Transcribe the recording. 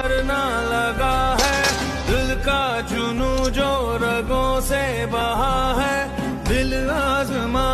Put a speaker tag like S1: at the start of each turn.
S1: करना लगा है। दिल का जुनू जो रगों से बहा है। दिल आजमा